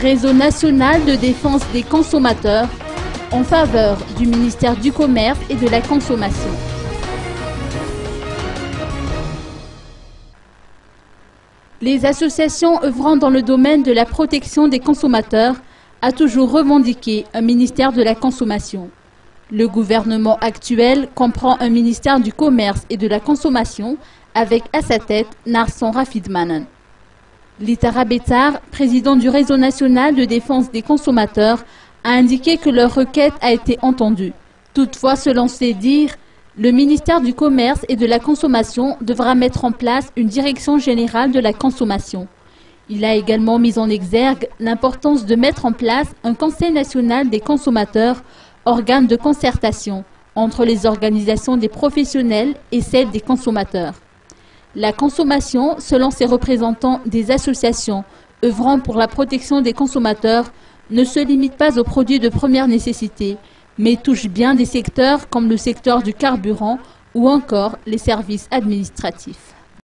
Réseau national de défense des consommateurs en faveur du ministère du Commerce et de la Consommation. Les associations œuvrant dans le domaine de la protection des consommateurs a toujours revendiqué un ministère de la Consommation. Le gouvernement actuel comprend un ministère du Commerce et de la Consommation avec à sa tête Narson Rafidmanan. Litara Bétar, président du Réseau national de défense des consommateurs, a indiqué que leur requête a été entendue. Toutefois, selon ses dires, le ministère du Commerce et de la Consommation devra mettre en place une direction générale de la consommation. Il a également mis en exergue l'importance de mettre en place un Conseil national des consommateurs, organe de concertation entre les organisations des professionnels et celles des consommateurs. La consommation, selon ses représentants des associations œuvrant pour la protection des consommateurs, ne se limite pas aux produits de première nécessité, mais touche bien des secteurs comme le secteur du carburant ou encore les services administratifs.